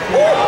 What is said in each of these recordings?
Oh!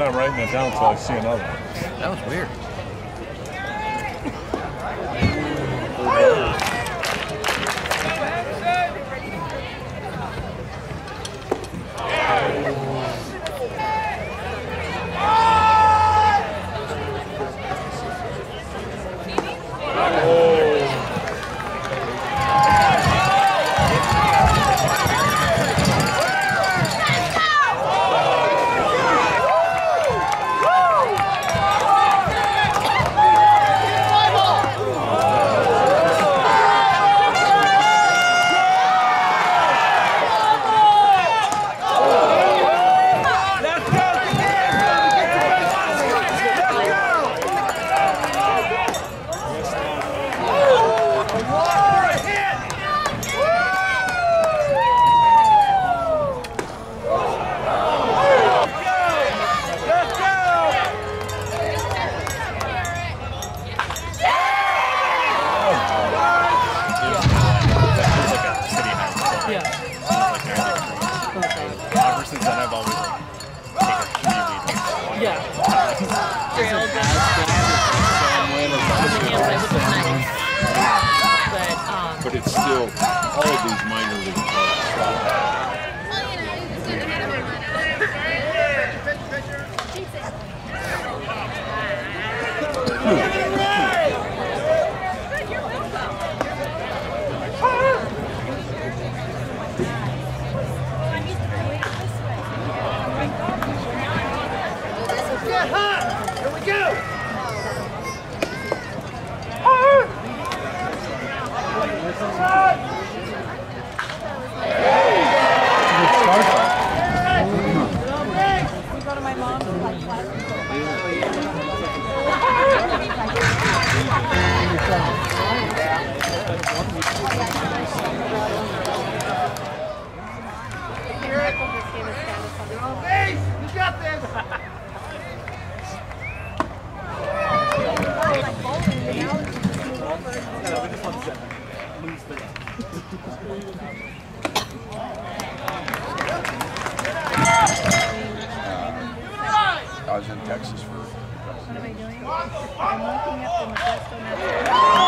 I'm not writing it down until I see another one. That was weird. Yeah. Ever since then, I've always like taken a. Yeah. Trail But, um, But it's still all of these minor league clubs. Texas for. munting at pumapasto na